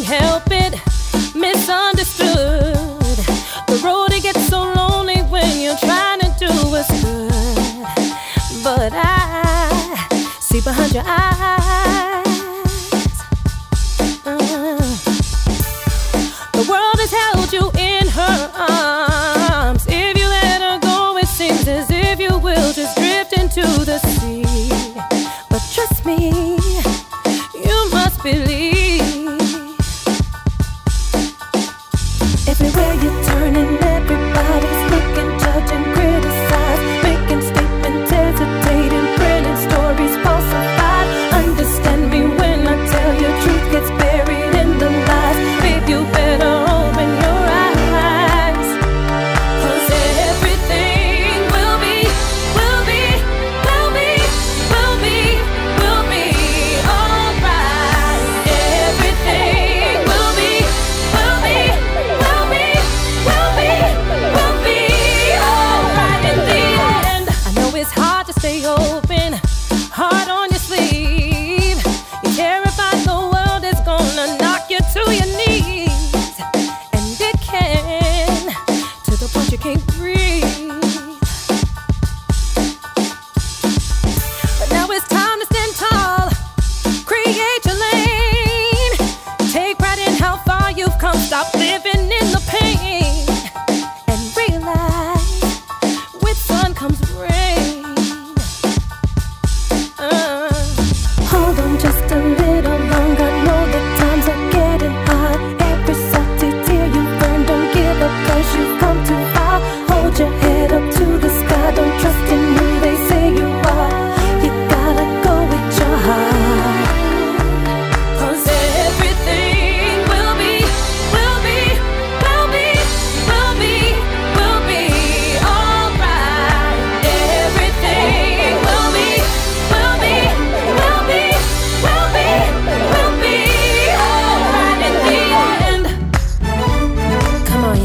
can't help it, misunderstood. The road it gets so lonely when you're trying to do what's good. But I see behind your eyes. Uh, the world has held you in her arms. If you let her go, it seems as if you will just drift into the sea. you can't breathe.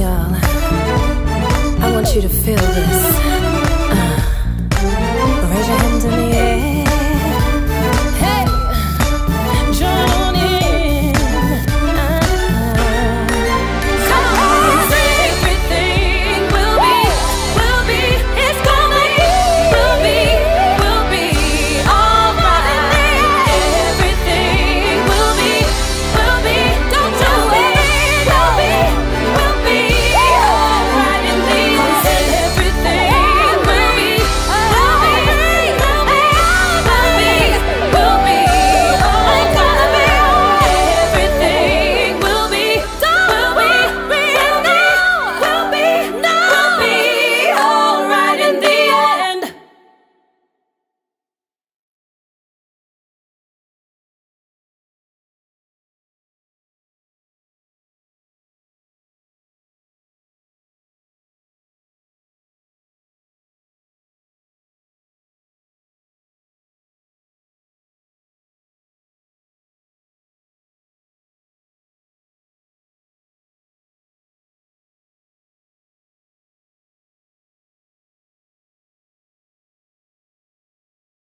girl. I want you to feel this.